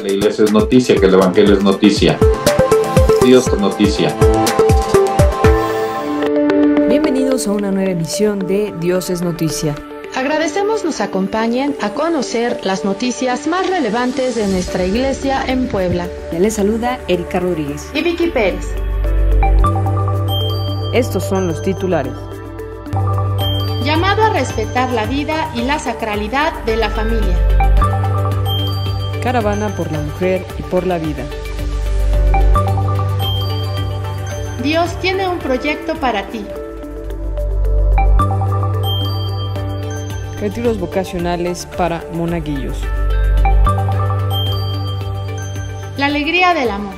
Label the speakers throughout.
Speaker 1: Que la iglesia es noticia, que el evangelio es noticia. Dios es noticia.
Speaker 2: Bienvenidos a una nueva emisión de Dios es noticia.
Speaker 3: Agradecemos nos acompañen a conocer las noticias más relevantes de nuestra iglesia en Puebla.
Speaker 2: Les saluda Erika Rodríguez
Speaker 3: y Vicky Pérez.
Speaker 2: Estos son los titulares.
Speaker 3: Llamado a respetar la vida y la sacralidad de la familia.
Speaker 2: Caravana por la mujer y por la vida.
Speaker 3: Dios tiene un proyecto para ti.
Speaker 2: Retiros vocacionales para monaguillos.
Speaker 3: La alegría del amor.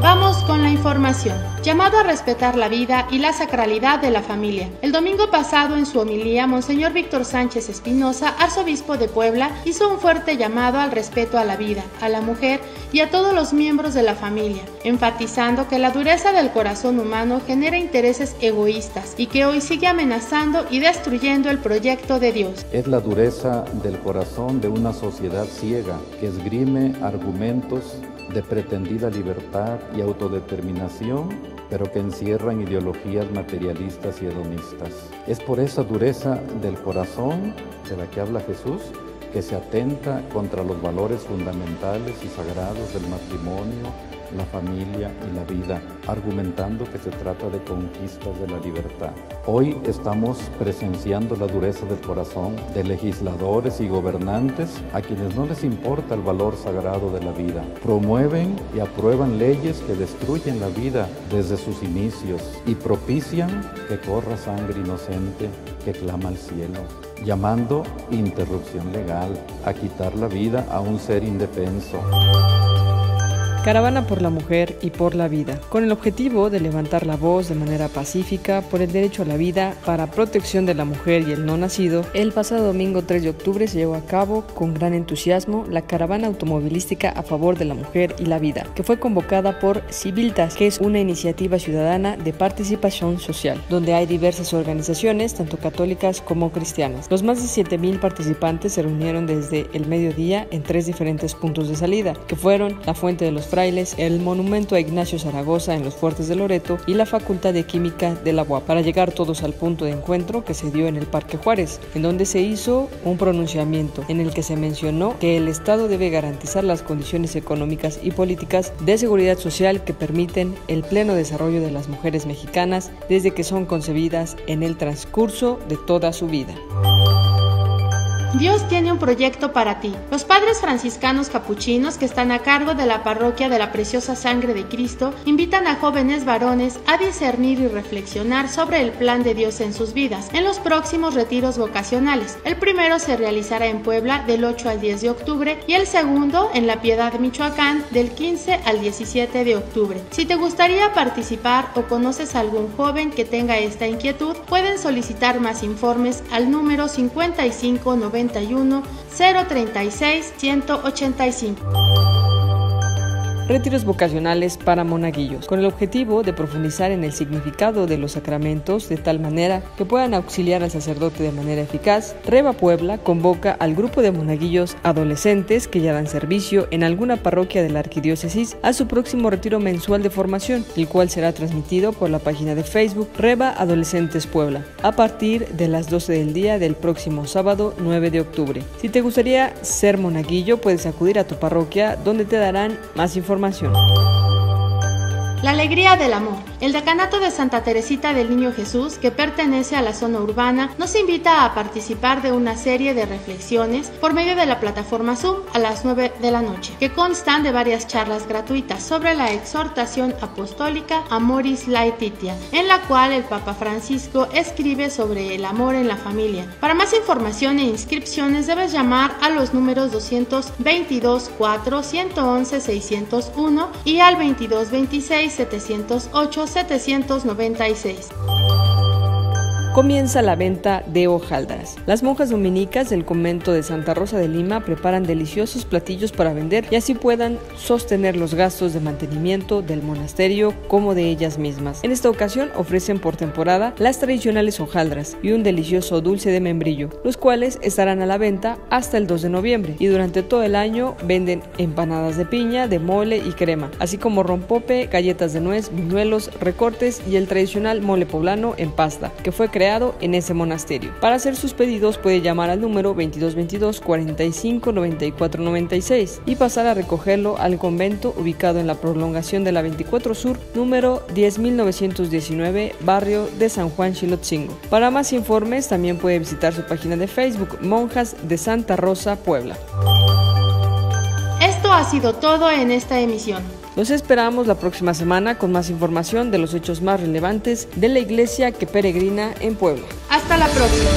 Speaker 3: Vamos con la información llamado a respetar la vida y la sacralidad de la familia. El domingo pasado, en su homilía, Monseñor Víctor Sánchez Espinosa, arzobispo de Puebla, hizo un fuerte llamado al respeto a la vida, a la mujer y a todos los miembros de la familia, enfatizando que la dureza del corazón humano genera intereses egoístas y que hoy sigue amenazando y destruyendo el proyecto de Dios.
Speaker 4: Es la dureza del corazón de una sociedad ciega que esgrime argumentos de pretendida libertad y autodeterminación pero que encierran ideologías materialistas y hedonistas. Es por esa dureza del corazón de la que habla Jesús que se atenta contra los valores fundamentales y sagrados del matrimonio, la familia y la vida, argumentando que se trata de conquistas de la libertad. Hoy estamos presenciando la dureza del corazón de legisladores y gobernantes a quienes no les importa el valor sagrado de la vida. Promueven y aprueban leyes que destruyen la vida desde sus inicios y propician que corra sangre inocente que clama al cielo, llamando interrupción legal a quitar la vida a un ser indefenso.
Speaker 2: Caravana por la Mujer y por la Vida, con el objetivo de levantar la voz de manera pacífica por el derecho a la vida para protección de la mujer y el no nacido, el pasado domingo 3 de octubre se llevó a cabo con gran entusiasmo la caravana automovilística a favor de la mujer y la vida, que fue convocada por Civiltas, que es una iniciativa ciudadana de participación social, donde hay diversas organizaciones, tanto católicas como cristianas. Los más de 7.000 participantes se reunieron desde el mediodía en tres diferentes puntos de salida, que fueron la Fuente de los frailes, el monumento a Ignacio Zaragoza en los Fuertes de Loreto y la Facultad de Química de la UAP, para llegar todos al punto de encuentro que se dio en el Parque Juárez, en donde se hizo un pronunciamiento en el que se mencionó que el Estado debe garantizar las condiciones económicas y políticas de seguridad social que permiten el pleno desarrollo de las mujeres mexicanas desde que son concebidas en el transcurso de toda su vida.
Speaker 3: Dios tiene un proyecto para ti. Los padres franciscanos capuchinos que están a cargo de la parroquia de la Preciosa Sangre de Cristo invitan a jóvenes varones a discernir y reflexionar sobre el plan de Dios en sus vidas en los próximos retiros vocacionales. El primero se realizará en Puebla del 8 al 10 de octubre y el segundo en La Piedad, Michoacán, del 15 al 17 de octubre. Si te gustaría participar o conoces a algún joven que tenga esta inquietud, pueden solicitar más informes al número 5590 036 185.
Speaker 2: Retiros vocacionales para monaguillos, con el objetivo de profundizar en el significado de los sacramentos de tal manera que puedan auxiliar al sacerdote de manera eficaz. Reba Puebla convoca al grupo de monaguillos adolescentes que ya dan servicio en alguna parroquia de la arquidiócesis a su próximo retiro mensual de formación, el cual será transmitido por la página de Facebook Reba Adolescentes Puebla, a partir de las 12 del día del próximo sábado 9 de octubre. Si te gustaría ser monaguillo, puedes acudir a tu parroquia donde te darán más información
Speaker 3: la alegría del amor. El Decanato de Santa Teresita del Niño Jesús, que pertenece a la zona urbana, nos invita a participar de una serie de reflexiones por medio de la plataforma Zoom a las 9 de la noche, que constan de varias charlas gratuitas sobre la exhortación apostólica Amoris Laetitia, en la cual el Papa Francisco escribe sobre el amor en la familia. Para más información e inscripciones debes llamar a los números 222 4 111 601 y al 2226 708 796.
Speaker 2: Comienza la venta de hojaldras. Las monjas dominicas del convento de Santa Rosa de Lima preparan deliciosos platillos para vender y así puedan sostener los gastos de mantenimiento del monasterio como de ellas mismas. En esta ocasión ofrecen por temporada las tradicionales hojaldras y un delicioso dulce de membrillo, los cuales estarán a la venta hasta el 2 de noviembre y durante todo el año venden empanadas de piña, de mole y crema, así como rompope, galletas de nuez, buñuelos, recortes y el tradicional mole poblano en pasta, que fue en ese monasterio. Para hacer sus pedidos puede llamar al número 2222 45 94 96 y pasar a recogerlo al convento ubicado en la prolongación de la 24 Sur, número 10919, barrio de San Juan Chilotzingo. Para más informes también puede visitar su página de Facebook Monjas de Santa Rosa, Puebla.
Speaker 3: Esto ha sido todo en esta emisión.
Speaker 2: Los esperamos la próxima semana con más información de los hechos más relevantes de la iglesia que peregrina en Puebla.
Speaker 3: Hasta la próxima.